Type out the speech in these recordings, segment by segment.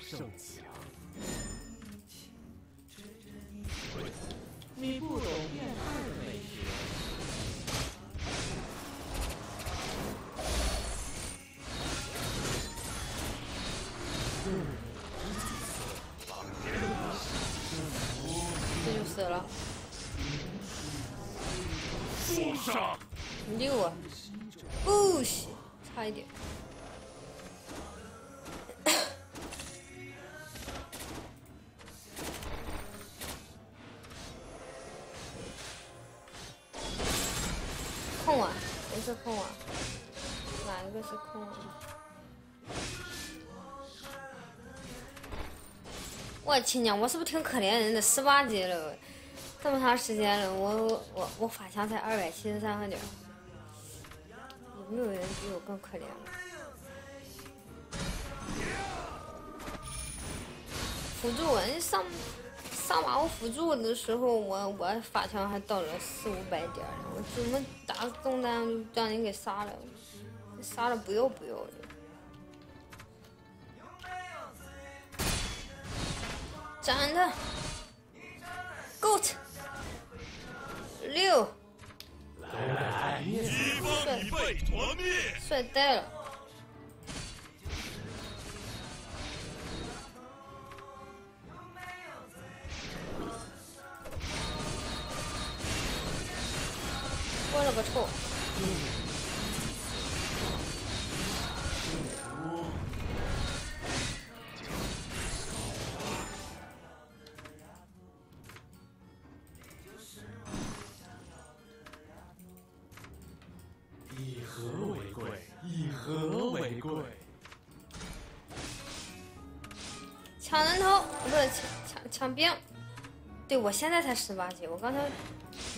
胜强。你不懂变态的美学。这就死了，负伤。六啊！哦行，差一点。是空啊？哪一个是空啊？我亲娘，我是不是挺可怜人的？十八级了，这么长时间了，我我我法强才二百七十三个点，有没有人比我更可怜了？辅助啊，你上上把我辅助的时候，我我法强还到了四五百点呢，我怎么打中单就让人给杀了？杀了不要不要的。斩他，goat，六，来，面子敌方已被团灭。帅呆了。个臭！以和为贵，以和为贵。抢人头，不是抢抢抢兵。对，我现在才十八级，我刚才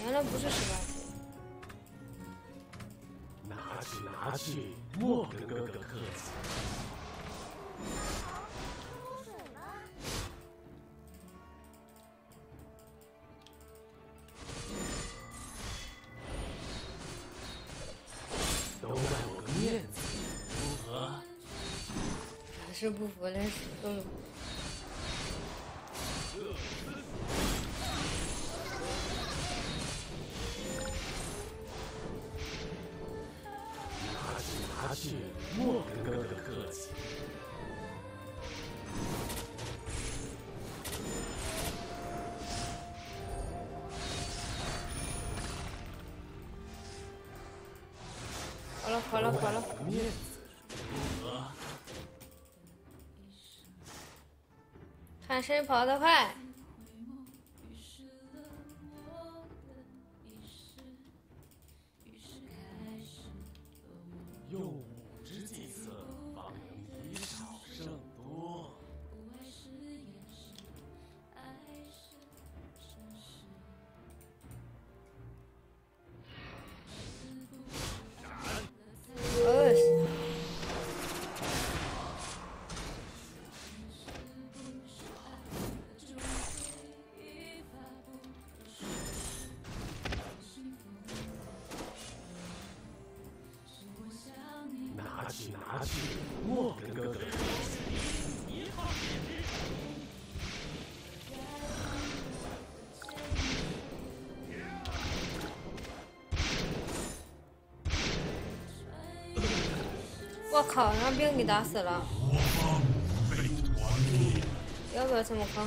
原来不是十八级。拿去莫跟哥哥客气。都赖我个面子，如何？还是不服来嗯，拿好了好了？看谁跑得快。去拿去，莫跟哥哥。我靠，让兵给打死了。要不要这么坑？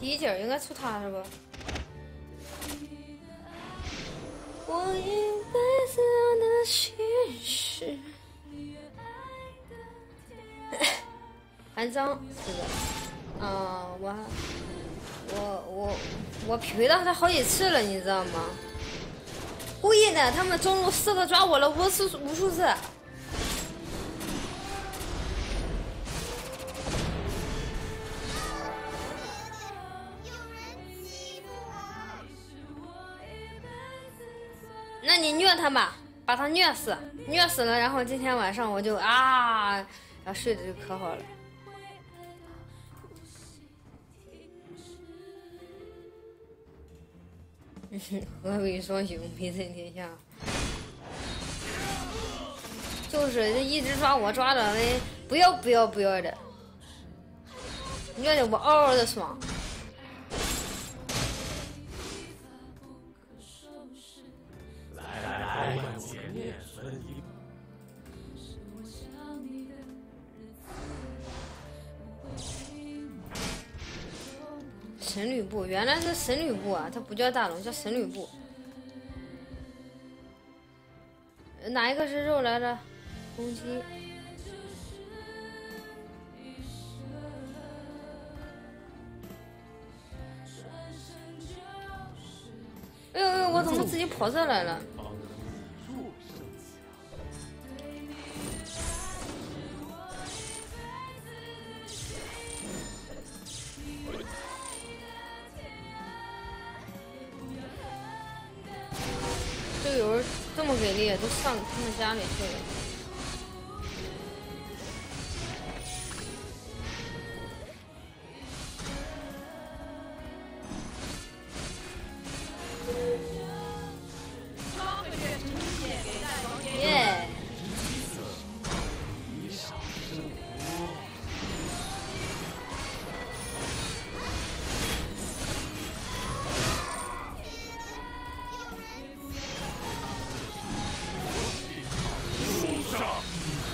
第一节应该出他是吧？我一辈子的心事。安章是的，啊、我我我我匹配到他好几次了，你知道吗？故意的，他们中路四个抓我了无数无数次。那你虐他吧，把他虐死，虐死了，然后今天晚上我就啊，然后睡得就可好了。和为双雄，名震天下。就是这一直抓我抓的，不要不要不要的，虐的我嗷嗷的爽。神吕布，原来是神吕布啊，他不叫大龙，叫神吕布。哪一个是肉来着？攻击。哎呦哎呦，我怎么自己跑这来了？队友这么给力，都上他们家里去了。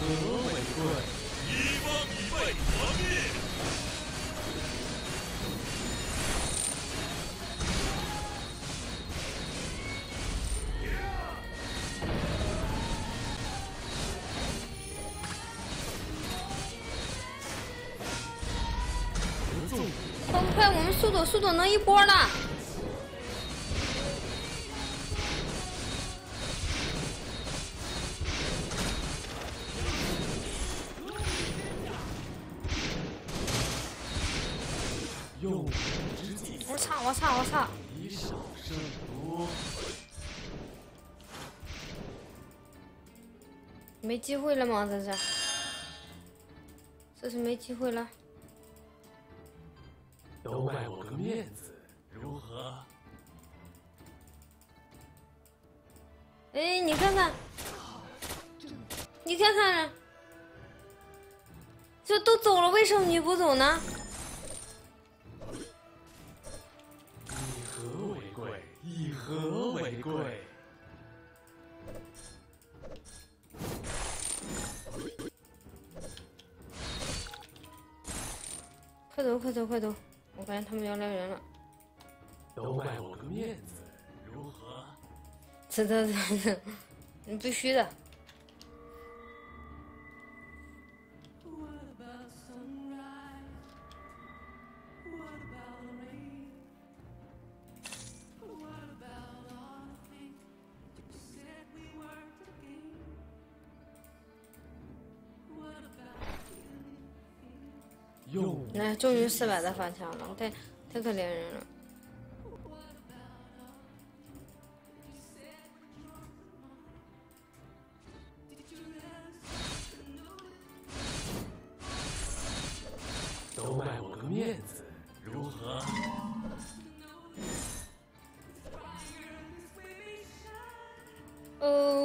何为贵？一方以被团灭。合纵快快快，我们速度速度能一波了。操我操我操！以少胜多。没机会了吗？这是，这是没机会了。都卖我个面子，如何？哎，你看看，你看看，这都走了，为什么你不走呢？快走快走快走！我感觉他们要来人了。都卖我个面子，如何？这这这这，你必须的。来，终于四百的发枪了，太太可怜人了。都卖我个面子，如何？呃。